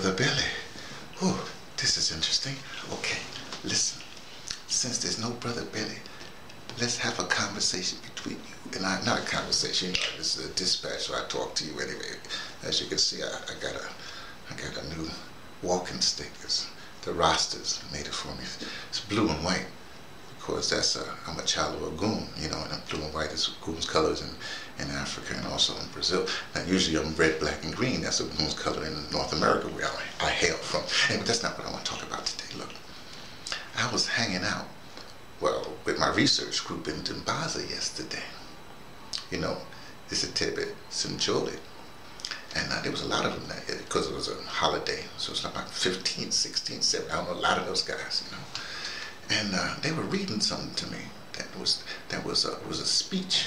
Brother Billy. Oh, this is interesting. Okay, listen. Since there's no Brother Billy, let's have a conversation between you and I. Not a conversation, you know, this is a dispatch, so I talk to you anyway. As you can see, I, I got a, I got a new walking stick. It's the rosters made it for me. It's blue and white because that's a, I'm a child of a goon, you know, and blue and white is goon's colors in, in Africa and also in Brazil. Now, usually I'm red, black, and green. That's a goon's color in North America where I, I hail from. Anyway, that's not what I want to talk about today. Look, I was hanging out, well, with my research group in Dimbaza yesterday. You know, it's a Tebe Sinjoli. And uh, there was a lot of them there because it was a holiday. So it's about 15, 16, 17, I don't know, a lot of those guys, you know and uh, they were reading something to me that was that was a was a speech.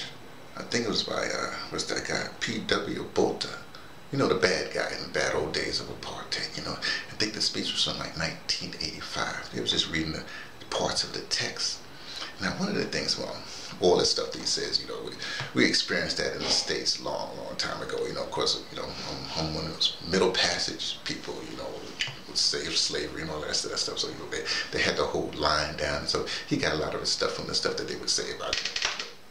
I think it was by uh, was that guy P.W. Botha, you know the bad guy in the bad old days of apartheid. You know, I think the speech was from like 1985. They was just reading the, the parts of the text. Now, one of the things, well, all the stuff that he says, you know, we, we experienced that in the States long, long time ago. You know, of course, you know, I'm, I'm one of those middle passage people, you know, save slavery and all that stuff. So you know, they, they had the whole line down. So he got a lot of his stuff from the stuff that they would say about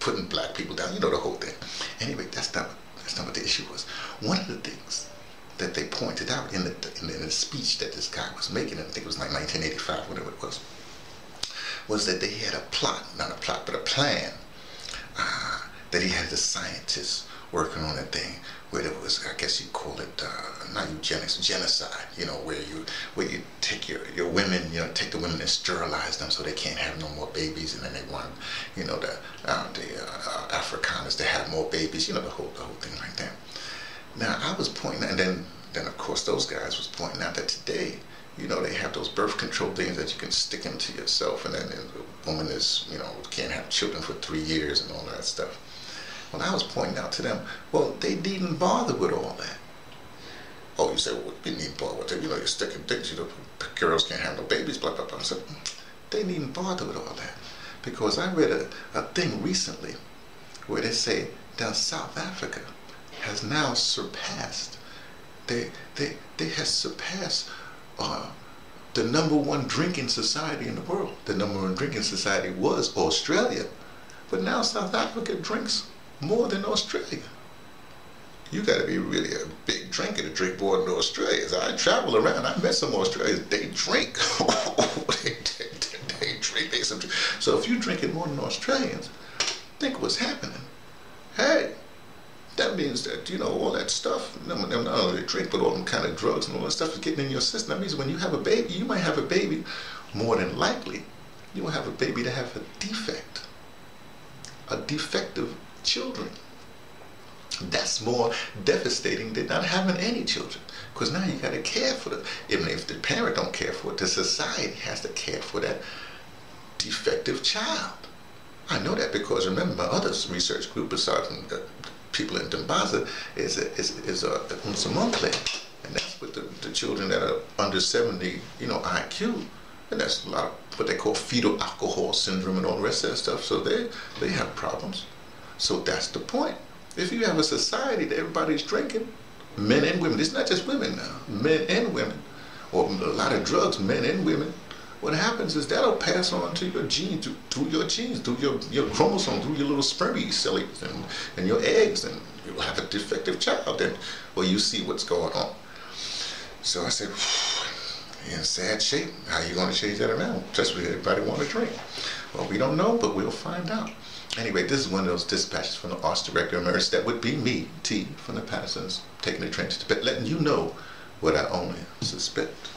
putting black people down. You know the whole thing. Anyway, that's not that's not what the issue was. One of the things that they pointed out in the in the, in the speech that this guy was making, I think it was like 1985, whatever it was, was that they had a plot, not a plot, but a plan uh, that he had the scientists working on a thing where it was, I guess you call it, uh, not eugenics, genocide, you know, where you where you take your, your women, you know, take the women and sterilize them so they can't have no more babies, and then they want, you know, the, uh, the uh, Afrikaners to have more babies, you know, the whole, the whole thing like that. Now, I was pointing, and then, then of course those guys was pointing out that today, you know, they have those birth control things that you can stick into yourself, and then the woman is, you know, can't have children for three years and all that stuff. When I was pointing out to them, well, they needn't bother with all that. Oh, you say, well, you need bother with that. You know, you're sticking things, you know, girls can't no babies, blah, blah, blah. I said, they needn't bother with all that. Because I read a, a thing recently where they say down South Africa has now surpassed, they, they, they has surpassed uh, the number one drinking society in the world. The number one drinking society was Australia, but now South Africa drinks more than Australia. You got to be really a big drinker to drink more than Australians. I travel around. I met some Australians. They drink. they, they, they, drink. They some. So if you're drinking more than Australians, think what's happening. Hey, that means that you know all that stuff. Not only drink, but all them kind of drugs and all that stuff is getting in your system. That means when you have a baby, you might have a baby. More than likely, you will have a baby to have a defect, a defective children. That's more devastating than not having any children. Because now you got to care for them. Even if the parent don't care for it, the society has to care for that defective child. I know that because remember my other research group aside from uh, the people in Dimbaza is a, is, is a, Unsamunkle. Uh, and that's with the, the children that are under 70, you know, IQ. And that's a lot of what they call fetal alcohol syndrome and all the rest of that stuff. So they, they have problems. So that's the point. If you have a society that everybody's drinking, men and women, it's not just women now, men and women, or a lot of drugs, men and women, what happens is that'll pass on to your genes, through your genes, through your, your chromosome, through your little sperm cells and, and your eggs, and you'll have a defective child. Then, well, you see what's going on. So I said, in sad shape. How are you going to change that around? Just everybody want to drink. Well, we don't know, but we'll find out. Anyway, this is one of those dispatches from the arts director emeritus. That would be me, T, from the Pattersons, taking the train to Tibet, letting you know what I only suspect.